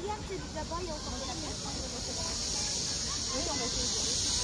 Regarde, là-bas, il y a encore de la. Oui, on va essayer.